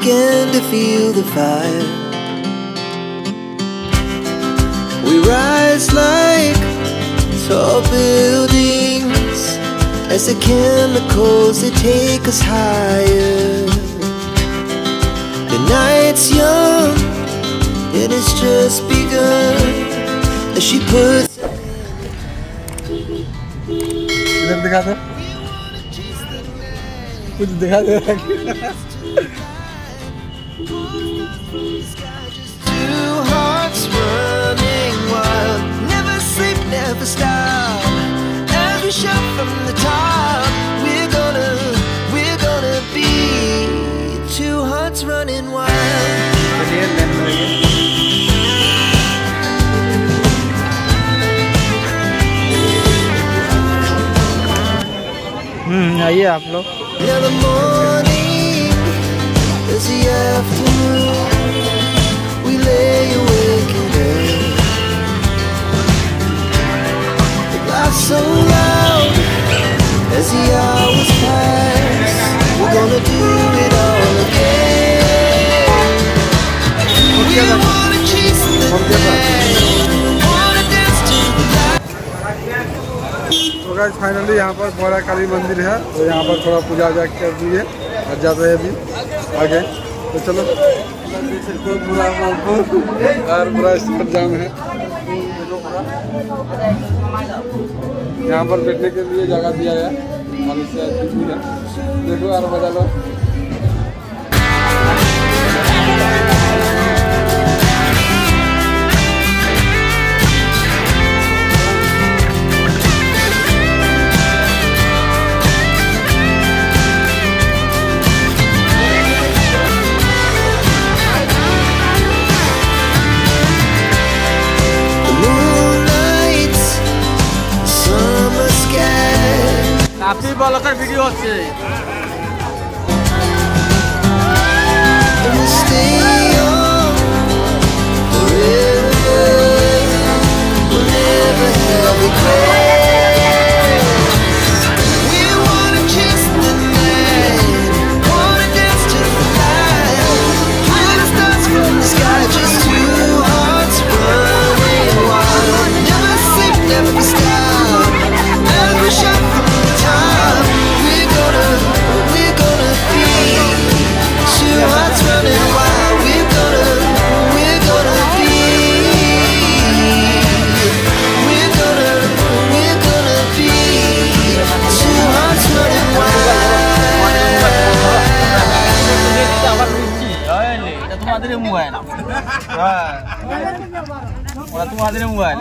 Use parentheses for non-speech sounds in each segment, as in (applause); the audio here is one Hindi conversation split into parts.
began to feel the fire. We rise like tall buildings as the chemicals they take us higher. The night's young and it's just begun as she puts. इधर दिखा दो कुछ दिखा दे आइए आप लोग Now the morning is afternoon. We lay awake in bed. The laughs so loud as the hours pass. We're gonna do it all again. We wanna chase the. तो गाइस फाइनली यहाँ पर बोरा काली मंदिर है तो यहाँ पर थोड़ा पूजा वूजा कर दिए और जाते हैं अभी आगे। तो चलो। और इस पर जाम है। यहाँ पर बैठने के लिए जगह दिया है। है। देखो यार बजा लो। কাপি বলকার ভিডিও হচ্ছে।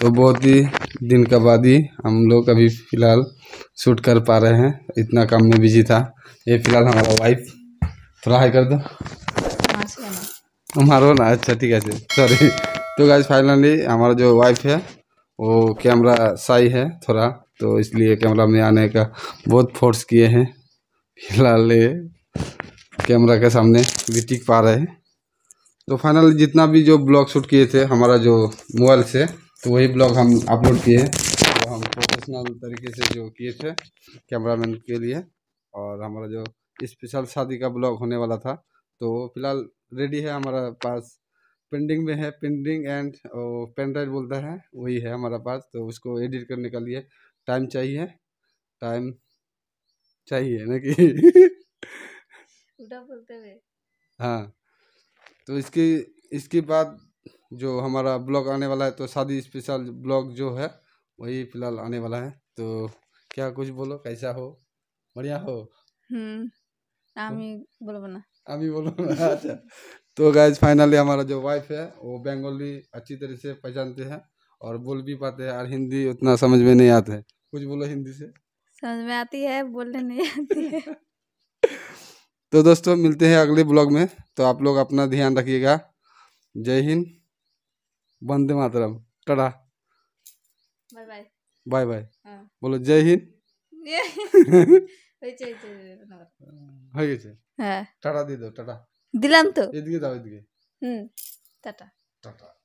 तो बहुत ही दिन के बाद ही हम लोग अभी फ़िलहाल शूट कर पा रहे हैं। इतना काम में बिज़ी था। ये फ़िलहाल हमारा वाइफ थोड़ा हाई कर दो। हमारो ना। अच्छा ठीक है सॉरी तो गाइस फाइनली हमारा जो वाइफ है वो कैमरा साई है थोड़ा। तो इसलिए कैमरा में आने का बहुत फोर्स किए हैं। फ़िलहाल ये कैमरा के सामने भी टिक पा रहे हैं। तो फाइनली जितना भी जो ब्लॉग शूट किए थे हमारा जो मोबाइल से तो वही ब्लॉग हम अपलोड किए तो हम प्रोफेशनल तरीके से जो किए थे कैमरामैन के लिए और हमारा जो स्पेशल शादी का ब्लॉग होने वाला था तो फ़िलहाल रेडी है हमारा पास। पेंडिंग में है पेंडिंग एंड पेन ड्राइव बोलता है वही है हमारा पास। तो उसको एडिट करने के लिए टाइम चाहिए टाइम चाहिए ना कि? हाँ तो इसकी इसके बाद जो हमारा ब्लॉग आने वाला है तो शादी स्पेशल ब्लॉग जो है वही फ़िलहाल आने वाला है। तो क्या कुछ बोलो? कैसा हो? बढ़िया हो? हम्म, हाँ। आमी बोलो आमी बोलो ना अच्छा। तो गैज फाइनली हमारा जो वाइफ है वो बंगाली अच्छी तरह से पहचानते हैं और बोल भी पाते हैं और हिंदी उतना समझ में नहीं आता। है कुछ बोलो हिंदी से। समझ में आती है बोलने नहीं आती है। (laughs) तो दोस्तों मिलते हैं अगले ब्लॉग में। तो आप लोग अपना ध्यान रखिएगा। जय हिंद। বন্দে মাতরম। টাটা। Bye bye. হ্যাঁ। বলো জয় হিন্দ। (laughs) হয়ে গেছে? হ্যাঁ। টাটা দিয়ে দাও টাটা। দিলাম তো। এদিকে দাও এদিকে। হুম টাটা। টাটা।